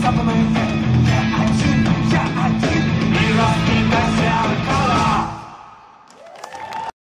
Superman.